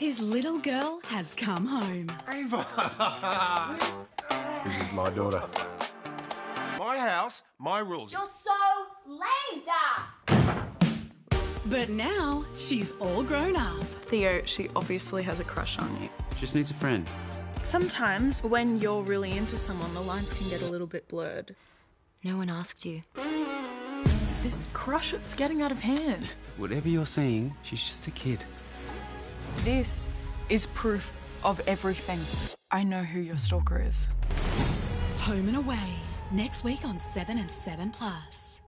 His little girl has come home. Ava! this is my daughter. My house, my rules. You're so lame, Dad. But now she's all grown up. Theo, she obviously has a crush on you. Just needs a friend. Sometimes when you're really into someone, the lines can get a little bit blurred. No one asked you. This crush, it's getting out of hand. Whatever you're saying, she's just a kid. This is proof of everything. I know who your stalker is. Home and away. Next week on 7 and 7 Plus.